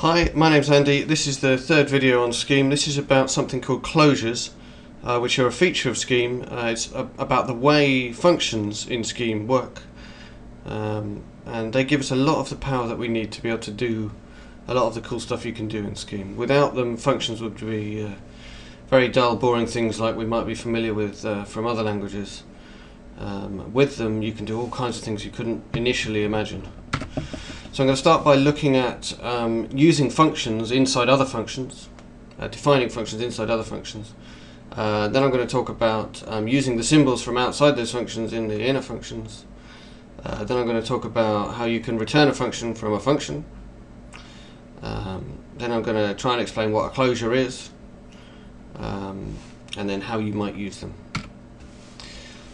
Hi, my name's Andy. This is the third video on Scheme. This is about something called closures, uh, which are a feature of Scheme. Uh, it's a- about the way functions in Scheme work. Um, and they give us a lot of the power that we need to be able to do a lot of the cool stuff you can do in Scheme. Without them, functions would be uh, very dull, boring things like we might be familiar with uh, from other languages. Um, with them, you can do all kinds of things you couldn't initially imagine. So I'm going to start by looking at um, using functions inside other functions, uh, defining functions inside other functions. Uh, then I'm going to talk about um, using the symbols from outside those functions in the inner functions. Uh, then I'm going to talk about how you can return a function from a function. Um, then I'm going to try and explain what a closure is, um, and then how you might use them.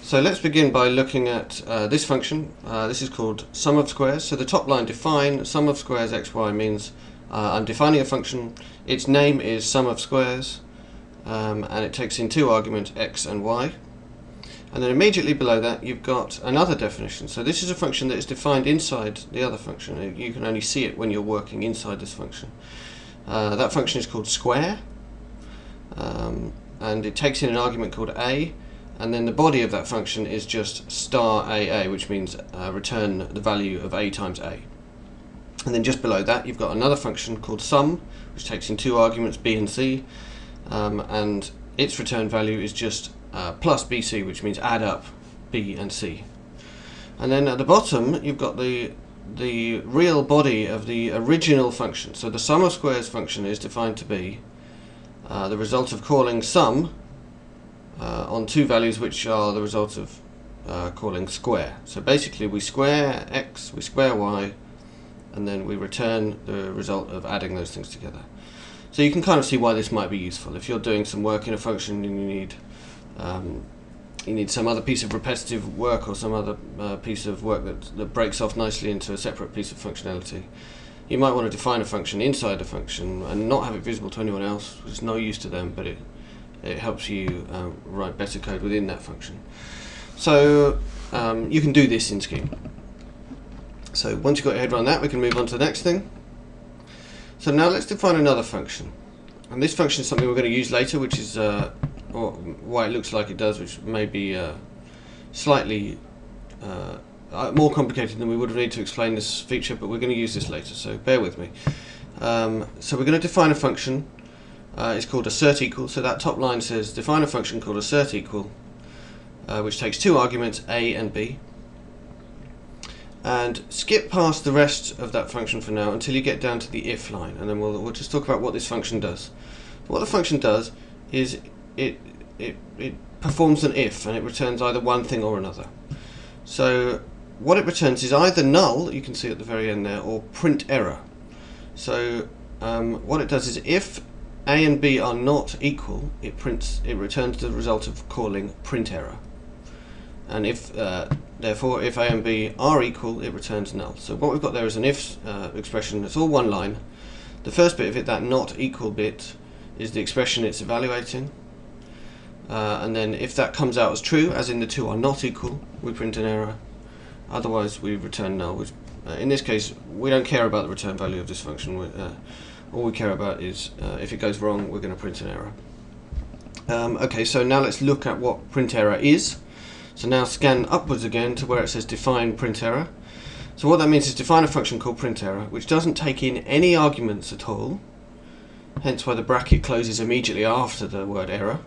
So let's begin by looking at uh, this function. Uh, this is called sum of squares. So the top line define sum of squares xy means uh, I'm defining a function. Its name is sum of squares, um, and it takes in two arguments x and y. And then immediately below that you've got another definition. So this is a function that is defined inside the other function. You can only see it when you're working inside this function. Uh, that function is called square, um, and it takes in an argument called a and then the body of that function is just star AA, which means uh, return the value of A times A. And then just below that, you've got another function called sum, which takes in two arguments, B and C, um, and its return value is just uh, plus BC, which means add up B and C. And then at the bottom, you've got the the real body of the original function. So the sum of squares function is defined to be uh, the result of calling sum uh, on two values which are the result of uh, calling square. So basically we square x, we square y, and then we return the result of adding those things together. So you can kind of see why this might be useful. If you're doing some work in a function and you need um, you need some other piece of repetitive work or some other uh, piece of work that, that breaks off nicely into a separate piece of functionality, you might want to define a function inside a function and not have it visible to anyone else. It's no use to them, but it it helps you uh, write better code within that function. So um, you can do this in Scheme. So once you've got your head around that, we can move on to the next thing. So now let's define another function. And this function is something we're going to use later, which is uh, or why it looks like it does, which may be uh, slightly uh, uh, more complicated than we would needed to explain this feature, but we're going to use this later, so bear with me. Um, so we're going to define a function uh, is called assert equal. So that top line says define a function called assert equal, uh, which takes two arguments a and b. And skip past the rest of that function for now until you get down to the if line, and then we'll we'll just talk about what this function does. What the function does is it it it performs an if, and it returns either one thing or another. So what it returns is either null, you can see at the very end there, or print error. So um, what it does is if a and b are not equal, it prints it returns the result of calling print error. And if uh, therefore if a and b are equal, it returns null. So what we've got there is an if uh, expression. It's all one line. The first bit of it, that not equal bit, is the expression it's evaluating. Uh, and then if that comes out as true, as in the two are not equal, we print an error. Otherwise, we return null. Which, uh, in this case, we don't care about the return value of this function. All we care about is uh, if it goes wrong, we're going to print an error. Um, okay, so now let's look at what print error is. So now scan upwards again to where it says define print error. So what that means is define a function called print error, which doesn't take in any arguments at all, hence why the bracket closes immediately after the word error.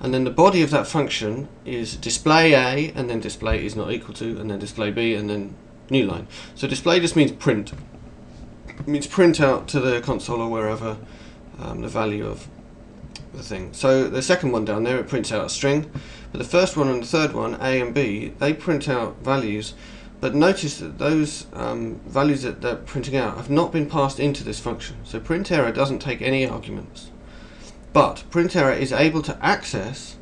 And then the body of that function is display A, and then display is not equal to, and then display B, and then new line. So display just means print. Means print out to the console or wherever um, the value of the thing. So the second one down there, it prints out a string. But the first one and the third one, A and B, they print out values. But notice that those um, values that they're printing out have not been passed into this function. So print error doesn't take any arguments. But print error is able to access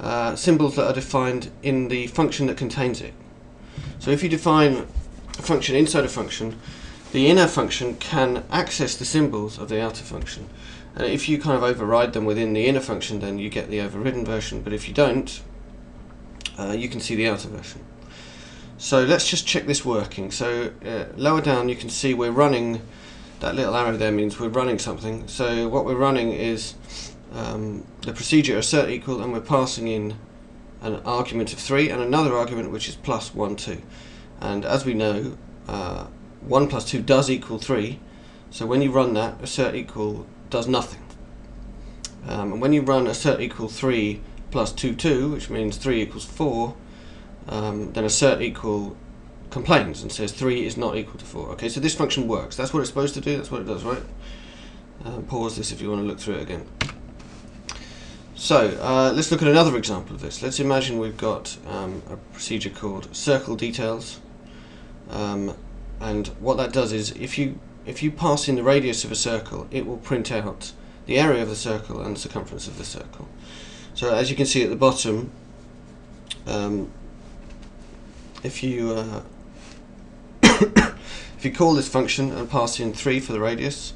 uh, symbols that are defined in the function that contains it. So if you define a function inside a function, the inner function can access the symbols of the outer function. And if you kind of override them within the inner function, then you get the overridden version. But if you don't, uh, you can see the outer version. So let's just check this working. So uh, lower down, you can see we're running that little arrow there means we're running something. So what we're running is um, the procedure assert equal and we're passing in an argument of 3 and another argument which is plus 1, 2. And as we know, uh, 1 plus 2 does equal 3, so when you run that, assert equal does nothing. Um, and when you run assert equal 3 plus 2, 2, which means 3 equals 4, um, then assert equal complains and says 3 is not equal to 4. Okay, so this function works. That's what it's supposed to do, that's what it does, right? Uh, pause this if you want to look through it again. So, uh, let's look at another example of this. Let's imagine we've got um, a procedure called circle details. Um, and what that does is, if you if you pass in the radius of a circle, it will print out the area of the circle and the circumference of the circle. So as you can see at the bottom, um, if you uh, if you call this function and pass in 3 for the radius,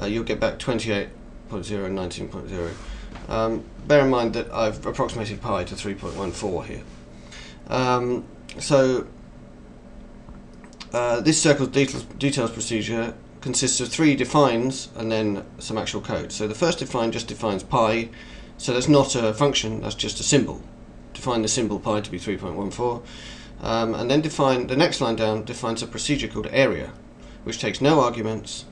uh, you'll get back 28.0 and 19.0. Um, bear in mind that I've approximated pi to 3.14 here. Um, so uh, this circle details, details procedure consists of three defines and then some actual code. So the first define just defines pi, so that's not a function, that's just a symbol. Define the symbol pi to be 3.14. Um, and then define the next line down defines a procedure called area, which takes no arguments,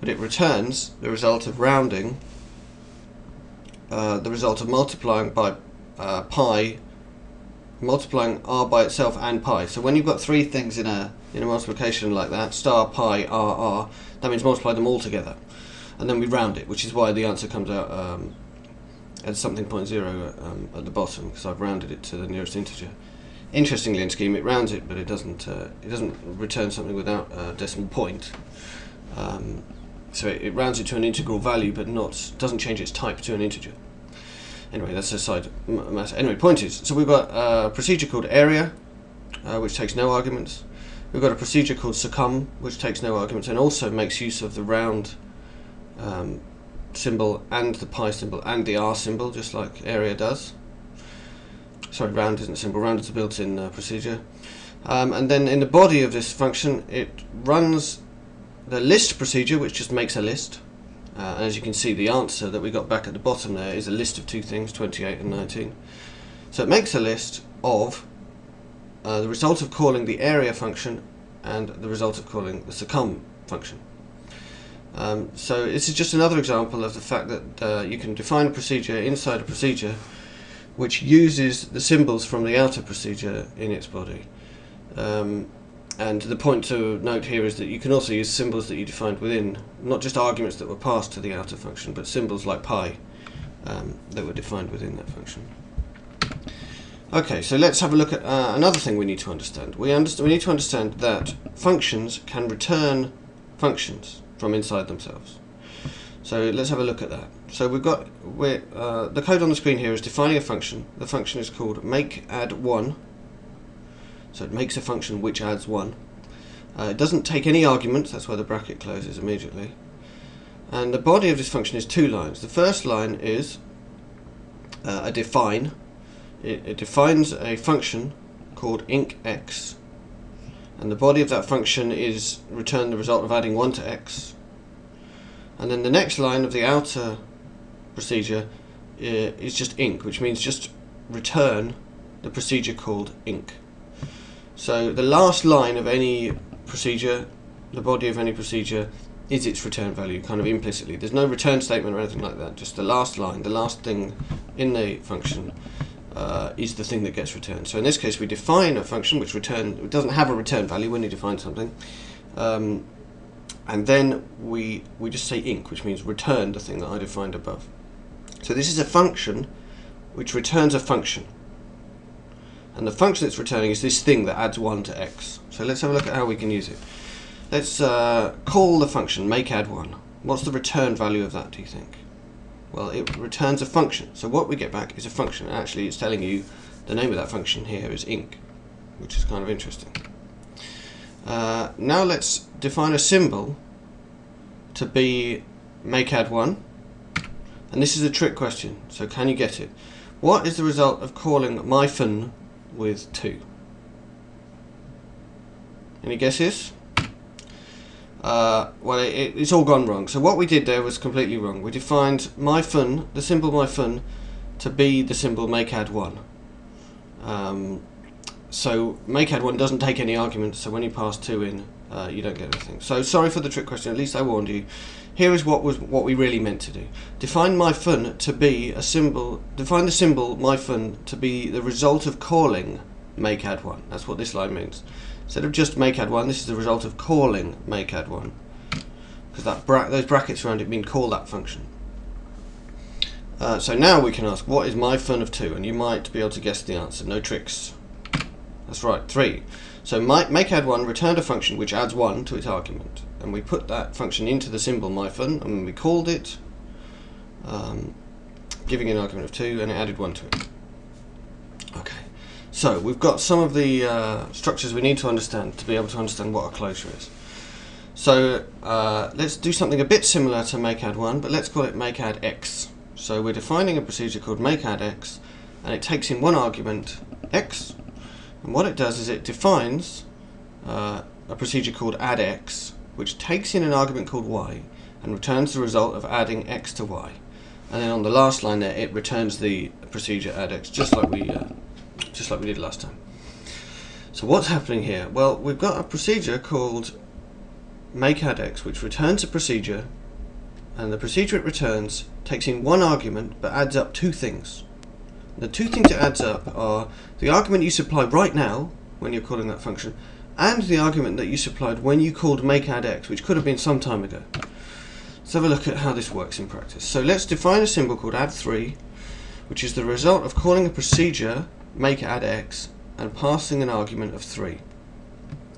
but it returns the result of rounding uh, the result of multiplying by uh, pi, multiplying r by itself and pi. So when you've got three things in a in a multiplication like that, star, pi, r, r, that means multiply them all together. And then we round it, which is why the answer comes out um, at something point zero um, at the bottom, because I've rounded it to the nearest integer. Interestingly in Scheme, it rounds it, but it doesn't. Uh, it doesn't return something without a decimal point. Um, so it, it rounds it to an integral value, but not doesn't change its type to an integer. Anyway, that's a side matter. Anyway, point is, so we've got a procedure called area, uh, which takes no arguments. We've got a procedure called circum, which takes no arguments and also makes use of the round um, symbol and the pi symbol and the r symbol, just like area does. Sorry, round isn't a symbol, round is a built-in uh, procedure. Um, and then in the body of this function, it runs the list procedure, which just makes a list. Uh, and as you can see, the answer that we got back at the bottom there is a list of two things, 28 and 19. So it makes a list of uh, the result of calling the area function and the result of calling the circum function. Um, so this is just another example of the fact that uh, you can define a procedure inside a procedure which uses the symbols from the outer procedure in its body. Um, and the point to note here is that you can also use symbols that you defined within, not just arguments that were passed to the outer function, but symbols like pi um, that were defined within that function. Okay, so let's have a look at uh, another thing we need to understand. We, we need to understand that functions can return functions from inside themselves. So let's have a look at that. So we've got uh, the code on the screen here is defining a function. The function is called make add one so it makes a function which adds 1. Uh, it doesn't take any arguments, that's why the bracket closes immediately. And the body of this function is two lines. The first line is uh, a define. It, it defines a function called incx. And the body of that function is return the result of adding 1 to x. And then the next line of the outer procedure uh, is just inc, which means just return the procedure called inc. So the last line of any procedure, the body of any procedure, is its return value, kind of implicitly. There's no return statement or anything like that, just the last line, the last thing in the function uh, is the thing that gets returned. So in this case we define a function which return, doesn't have a return value when you define something, um, and then we, we just say inc, which means return the thing that I defined above. So this is a function which returns a function and the function it's returning is this thing that adds 1 to x. So let's have a look at how we can use it. Let's uh, call the function make add 1. What's the return value of that, do you think? Well, it returns a function. So what we get back is a function. Actually, it's telling you the name of that function here is inc, which is kind of interesting. Uh, now let's define a symbol to be make add 1. And this is a trick question, so can you get it? What is the result of calling myfun with 2. Any guesses? uh, well, it, it, it's all gone wrong. So what we did there was completely wrong. We defined my fun, the symbol my fun, to be the symbol make add one. Um, so make add one doesn't take any arguments. So when you pass two in, uh, you don't get anything. So sorry for the trick question. At least I warned you. Here is what was what we really meant to do. Define my fun to be a symbol. Define the symbol my fun to be the result of calling make add one. That's what this line means. Instead of just make add one, this is the result of calling make add one. Because that bra those brackets around it mean call that function. Uh, so now we can ask, what is my fun of 2? And you might be able to guess the answer. No tricks. That's right, 3. So my, make add 1 returned a function which adds 1 to its argument. And we put that function into the symbol myfun and we called it, um, giving an argument of 2, and it added 1 to it. Okay, so we've got some of the uh, structures we need to understand to be able to understand what a closure is. So uh, let's do something a bit similar to make add 1, but let's call it make add x. So we're defining a procedure called make add x, and it takes in one argument, x, and what it does is it defines uh, a procedure called add x, which takes in an argument called y, and returns the result of adding x to y. And then on the last line there, it returns the procedure add x, just like we, uh, just like we did last time. So what's happening here? Well, we've got a procedure called make add x, which returns a procedure and the procedure it returns takes in one argument but adds up two things. The two things it adds up are the argument you supply right now when you're calling that function and the argument that you supplied when you called make add x which could have been some time ago. Let's have a look at how this works in practice. So let's define a symbol called add3 which is the result of calling a procedure make add x and passing an argument of 3.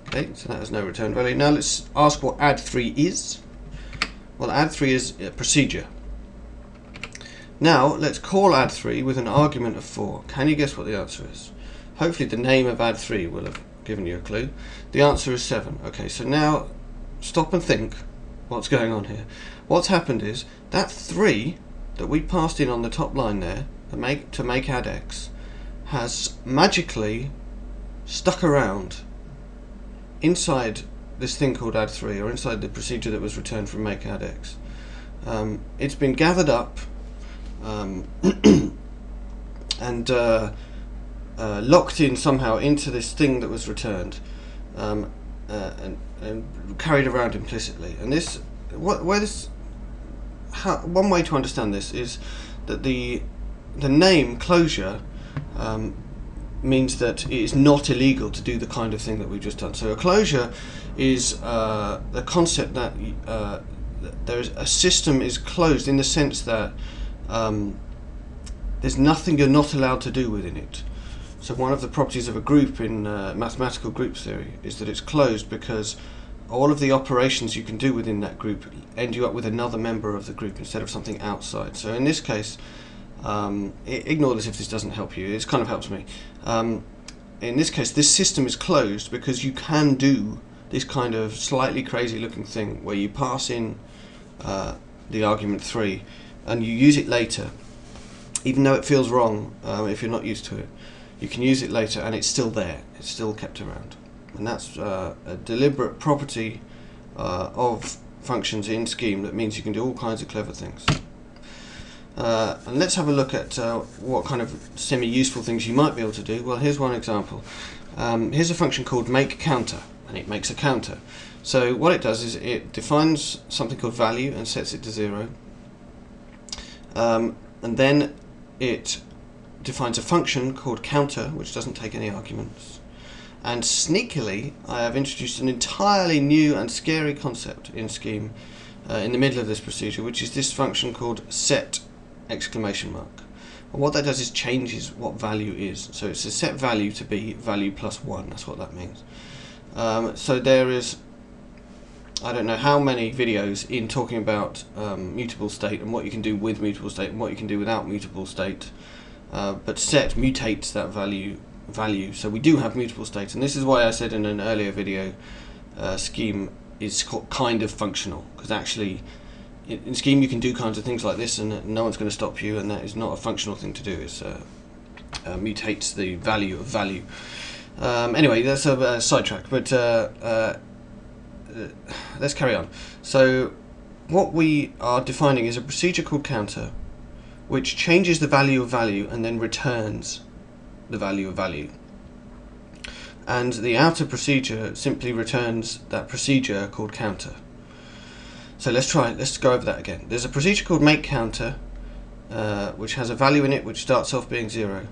Okay, so that has no return value. Now let's ask what add3 is. Well, add3 is a procedure. Now, let's call add3 with an argument of 4. Can you guess what the answer is? Hopefully the name of add3 will have given you a clue. The answer is 7. Okay, so now stop and think what's going on here. What's happened is that 3 that we passed in on the top line there to make, to make add x has magically stuck around inside this thing called add3 or inside the procedure that was returned from make addx. Um, it's been gathered up um, and uh, uh, locked in somehow into this thing that was returned um, uh, and, and, carried around implicitly. And this, what, where this, how, one way to understand this is that the the name closure um, means that it is not illegal to do the kind of thing that we've just done. So a closure is uh, the concept that uh, there is a system is closed in the sense that um, there's nothing you're not allowed to do within it. So one of the properties of a group in uh, mathematical group theory is that it's closed because all of the operations you can do within that group end you up with another member of the group instead of something outside. So in this case, um, ignore this if this doesn't help you. It kind of helps me. Um, in this case, this system is closed because you can do this kind of slightly crazy looking thing where you pass in uh, the argument 3 and you use it later, even though it feels wrong um, if you're not used to it. You can use it later and it's still there, it's still kept around. And that's uh, a deliberate property uh, of functions in Scheme that means you can do all kinds of clever things. Uh, and let's have a look at uh, what kind of semi-useful things you might be able to do. Well, here's one example. Um, here's a function called make counter, and it makes a counter. So what it does is it defines something called value and sets it to zero. Um, and then it defines a function called counter, which doesn't take any arguments. And sneakily, I have introduced an entirely new and scary concept in Scheme uh, in the middle of this procedure, which is this function called set exclamation mark. And what that does is changes what value is. So it's a set value to be value plus 1, that's what that means. Um, so there is, I don't know how many videos in talking about um, mutable state and what you can do with mutable state and what you can do without mutable state. Uh, but set mutates that value value. So we do have mutable states, and this is why I said in an earlier video, uh, scheme is kind of functional because actually in Scheme you can do kinds of things like this and no one's going to stop you and that is not a functional thing to do. It uh, uh, mutates the value of value. Um, anyway, that's a, a sidetrack, but uh, let's carry on. So what we are defining is a procedure called counter, which changes the value of value and then returns the value of value. And the outer procedure simply returns that procedure called counter. So let's try, it. let's go over that again. There's a procedure called make counter, uh, which has a value in it which starts off being zero.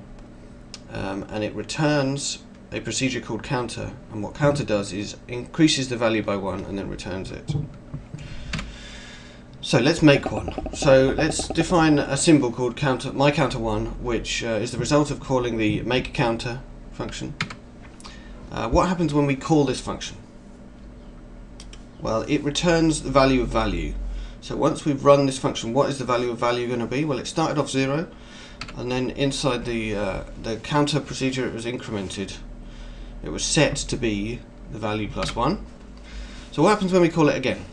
Um, and it returns a procedure called counter. And what counter does is increases the value by one and then returns it. So let's make one. So let's define a symbol called counter, my counter one, which uh, is the result of calling the make counter function. Uh, what happens when we call this function? Well, it returns the value of value. So once we've run this function, what is the value of value going to be? Well, it started off zero, and then inside the uh, the counter procedure, it was incremented. It was set to be the value plus one. So what happens when we call it again?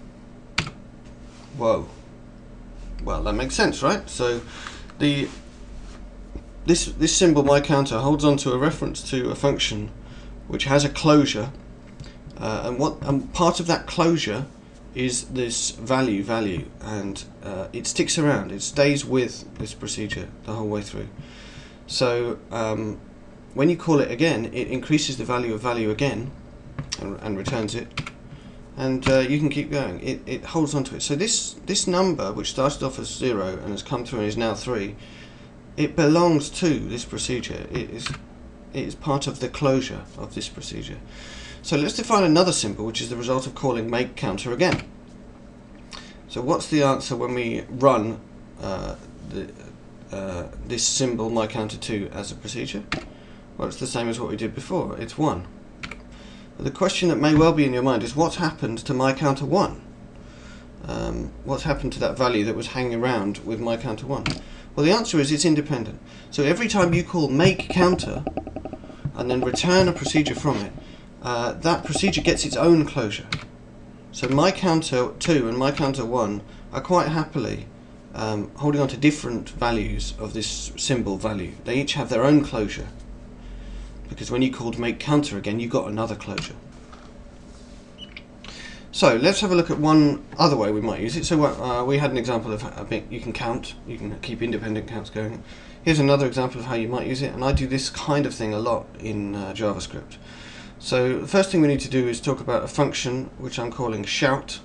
Whoa. Well, that makes sense, right? So the this this symbol my counter holds on to a reference to a function which has a closure, uh, and what and part of that closure is this value value, and uh, it sticks around. It stays with this procedure the whole way through. So um, when you call it again, it increases the value of value again, and, and returns it and uh, you can keep going. It, it holds on to it. So this this number, which started off as zero and has come through and is now three, it belongs to this procedure. It is it is part of the closure of this procedure. So let's define another symbol, which is the result of calling make counter again. So what's the answer when we run uh, the, uh, this symbol my counter 2 as a procedure? Well, it's the same as what we did before. It's 1 the question that may well be in your mind is what's happened to my counter 1? Um, what's happened to that value that was hanging around with my counter 1? Well, the answer is it's independent. So every time you call make counter and then return a procedure from it, uh, that procedure gets its own closure. So my counter 2 and my counter 1 are quite happily um, holding on to different values of this symbol value. They each have their own closure because when you called make counter again you got another closure. So let's have a look at one other way we might use it. So uh, we had an example of a bit you can count, you can keep independent counts going. Here's another example of how you might use it, and I do this kind of thing a lot in uh, JavaScript. So the first thing we need to do is talk about a function which I'm calling shout,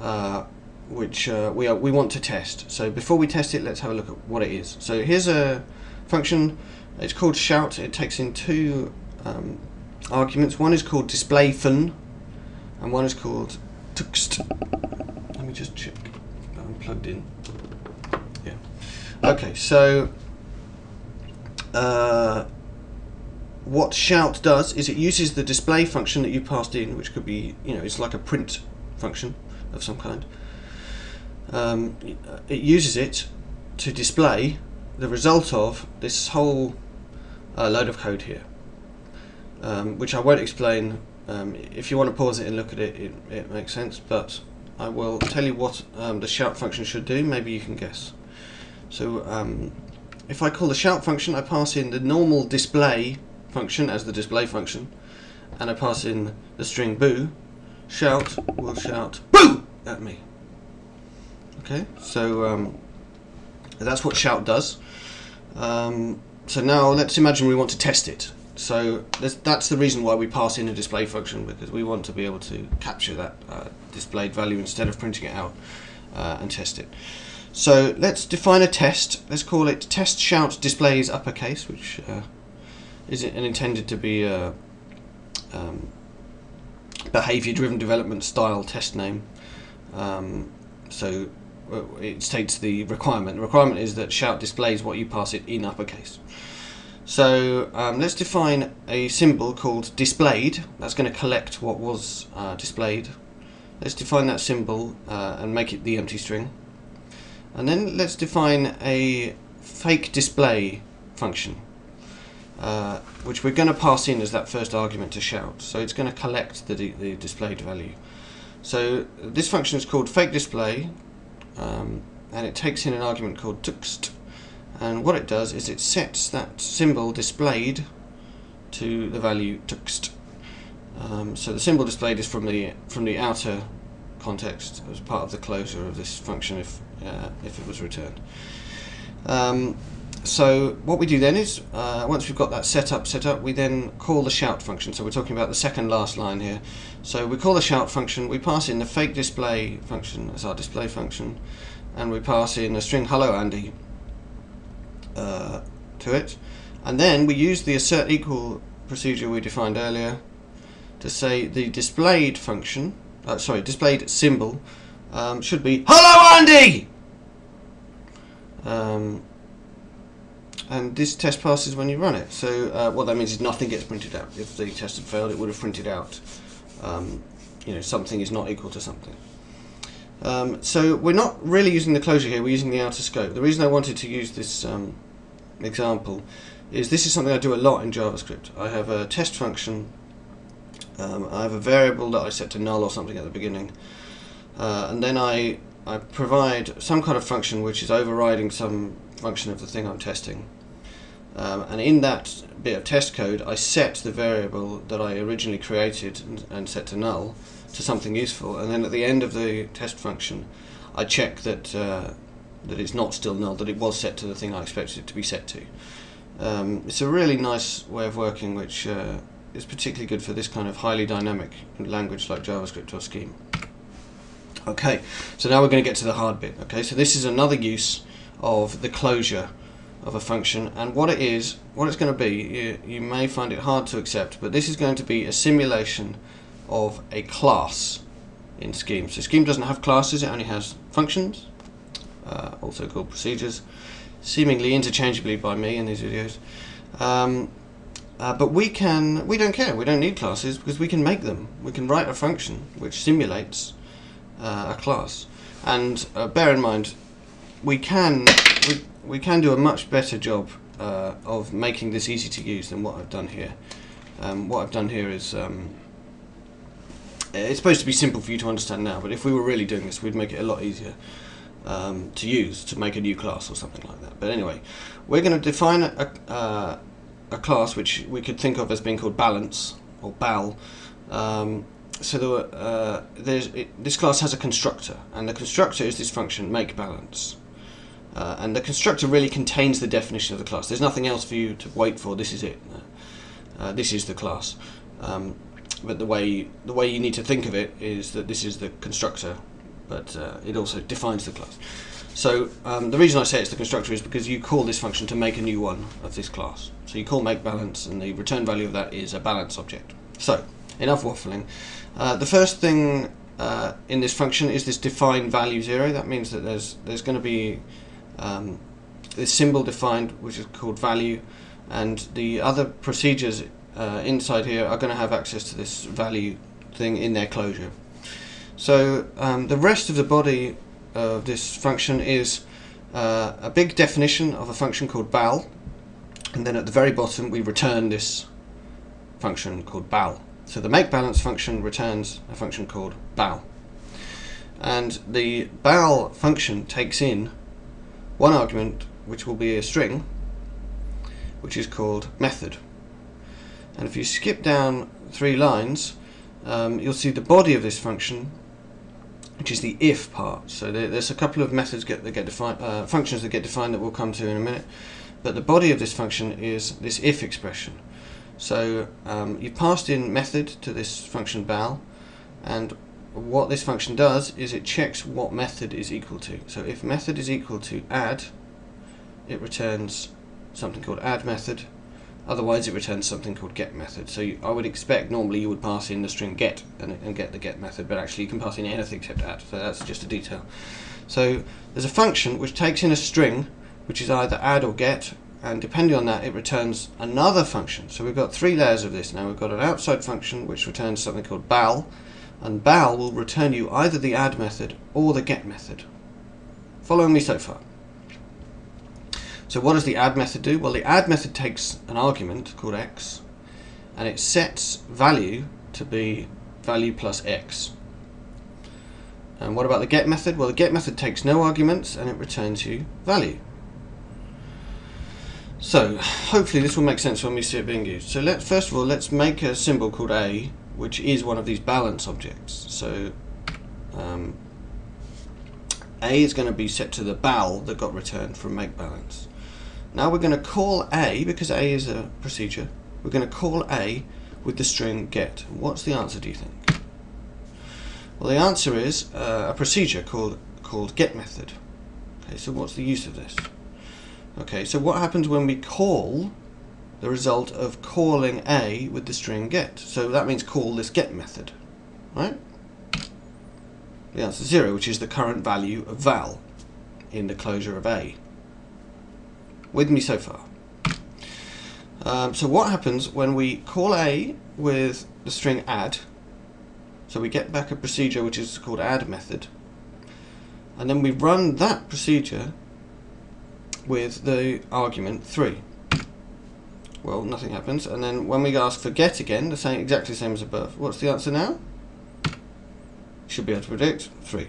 uh, which uh, we, are, we want to test. So before we test it, let's have a look at what it is. So here's a function it's called shout. It takes in two um, arguments. One is called display fun, and one is called text. Let me just check. I'm plugged in. Yeah. Okay. So. Uh, what shout does is it uses the display function that you passed in, which could be, you know, it's like a print function of some kind. Um, it uses it to display the result of this whole a load of code here, um, which I won't explain. Um, if you want to pause it and look at it, it, it makes sense, but I will tell you what um, the shout function should do. Maybe you can guess. So um, if I call the shout function, I pass in the normal display function as the display function, and I pass in the string boo. Shout will shout boo at me. Okay, so um, that's what shout does. Um, so now let's imagine we want to test it. So that's the reason why we pass in a display function because we want to be able to capture that uh, displayed value instead of printing it out uh, and test it. So let's define a test. Let's call it test shout displays uppercase, which uh, is intended to be a um, behavior-driven development style test name. Um, so it states the requirement. The requirement is that shout displays what you pass it in uppercase. So um, let's define a symbol called displayed. That's going to collect what was uh, displayed. Let's define that symbol uh, and make it the empty string. And then let's define a fake display function, uh, which we're going to pass in as that first argument to shout. So it's going to collect the, the displayed value. So this function is called fake display, um, and it takes in an argument called text and what it does is it sets that symbol displayed to the value text Um, so the symbol displayed is from the from the outer context as part of the closure of this function if uh, if it was returned. Um, so what we do then is, uh, once we've got that set up, set up, we then call the shout function. So we're talking about the second last line here. So we call the shout function, we pass in the fake display function as our display function, and we pass in a string hello Andy uh, to it. And then we use the assert equal procedure we defined earlier to say the displayed function, uh, sorry, displayed symbol um, should be hello Andy! Um, and this test passes when you run it. So uh, what that means is nothing gets printed out. If the test had failed, it would have printed out, um, you know, something is not equal to something. Um, so we're not really using the closure here, we're using the outer scope. The reason I wanted to use this um, example is this is something I do a lot in JavaScript. I have a test function, um, I have a variable that I set to null or something at the beginning, uh, and then I, I provide some kind of function which is overriding some function of the thing I'm testing. Um, and in that bit of test code, I set the variable that I originally created and, and, set to null to something useful. And then at the end of the test function, I check that uh, that it's not still null, that it was set to the thing I expected it to be set to. Um, it's a really nice way of working, which uh, is particularly good for this kind of highly dynamic language like JavaScript or Scheme. Okay, so now we're going to get to the hard bit. Okay, so this is another use of the closure of a function and what it is, what it's going to be, you, you may find it hard to accept, but this is going to be a simulation of a class in Scheme. So Scheme doesn't have classes, it only has functions, uh, also called procedures, seemingly interchangeably by me in these videos. Um, uh, but we can, we don't care, we don't need classes because we can make them. We can write a function which simulates uh, a class. And uh, bear in mind, we can we, we can do a much better job uh, of making this easy to use than what I've done here. Um, what I've done here is um, it's supposed to be simple for you to understand now, but if we were really doing this, we'd make it a lot easier um, to use to make a new class or something like that. But anyway, we're going to define a, uh, a class which we could think of as being called balance or bal. Um, so there, uh, there's it, this class has a constructor, and the constructor is this function make balance. Uh, and the constructor really contains the definition of the class. There's nothing else for you to wait for. This is it. Uh, this is the class. Um, but the way the way you need to think of it is that this is the constructor, but uh, it also defines the class. So um, the reason I say it's the constructor is because you call this function to make a new one of this class. So you call make balance, and the return value of that is a balance object. So enough waffling. Uh, the first thing uh, in this function is this define value zero. That means that there's there's going to be um, this symbol defined which is called value and the other procedures uh, inside here are going to have access to this value thing in their closure. So um, the rest of the body of this function is uh, a big definition of a function called bal and then at the very bottom we return this function called bal. So the make balance function returns a function called bal. And the bal function takes in one argument which will be a string which is called method. And if you skip down three lines um, you'll see the body of this function which is the if part. So there, there's a couple of methods get, that get defined uh, functions that get defined that we'll come to in a minute. But the body of this function is this if expression. So um, you've passed in method to this function bal and what this function does is it checks what method is equal to. So if method is equal to add, it returns something called add method. Otherwise, it returns something called get method. So you, I would expect normally you would pass in the string get and, and get the get method, but actually you can pass in anything except add. So that's just a detail. So there's a function which takes in a string, which is either add or get, and depending on that, it returns another function. So we've got three layers of this now. We've got an outside function which returns something called bal, and bal will return you either the add method or the get method. Following me so far? So what does the add method do? Well, the add method takes an argument called x, and it sets value to be value plus x. And what about the get method? Well, the get method takes no arguments and it returns you value. So, hopefully this will make sense when we see it being used. So let first of all, let's make a symbol called a which is one of these balance objects. So um, A is going to be set to the bal that got returned from make balance. Now we're going to call A, because A is a procedure, we're going to call A with the string get. What's the answer do you think? Well the answer is uh, a procedure called called get method. Okay, so what's the use of this? Okay, so what happens when we call the result of calling A with the string get? So that means call this get method, right? The answer is 0, which is the current value of val in the closure of A. With me so far? Um, so what happens when we call A with the string add? So we get back a procedure which is called add method. And then we run that procedure with the argument 3. Well, nothing happens. And then when we ask for get again, the same, exactly the same as above. What's the answer now? Should be able to predict 3.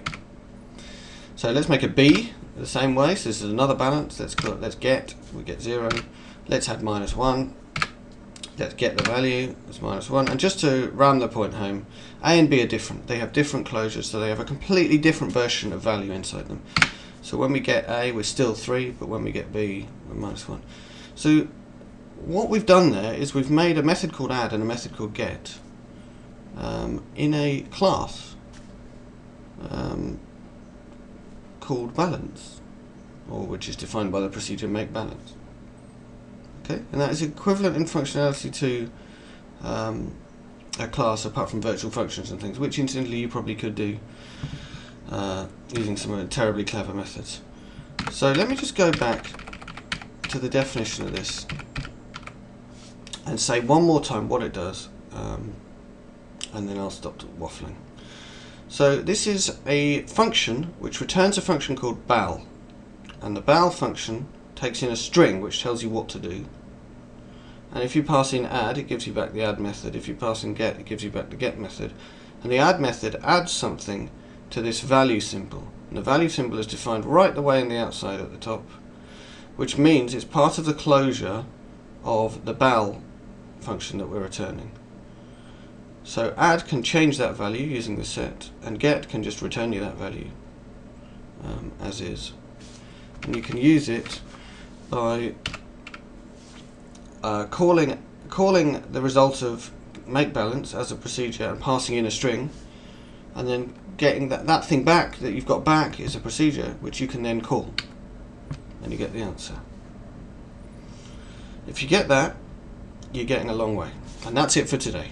So let's make a B the same way. So this is another balance. Let's call it, let's get. We get 0. Let's add minus 1. Let's get the value. It's minus 1. And just to ram the point home, A and B are different. They have different closures, so they have a completely different version of value inside them. So when we get A, we're still 3, but when we get B, we're minus 1. So what we've done there is we've made a method called add and a method called get um, in a class um, called balance, or which is defined by the procedure make balance. Okay, and that is equivalent in functionality to um, a class apart from virtual functions and things, which incidentally you probably could do uh, using some terribly clever methods. So let me just go back to the definition of this and say one more time what it does um, and then I'll stop waffling. So this is a function which returns a function called bal and the bal function takes in a string which tells you what to do. And if you pass in add it gives you back the add method. If you pass in get it gives you back the get method. And the add method adds something to this value symbol. And the value symbol is defined right the way in the outside at the top which means it's part of the closure of the bal function that we're returning. So add can change that value using the set and get can just return you that value um, as is. And you can use it by uh, calling calling the result of make balance as a procedure and passing in a string and then getting that, that thing back that you've got back is a procedure which you can then call. And you get the answer. If you get that, you're getting a long way. And that's it for today.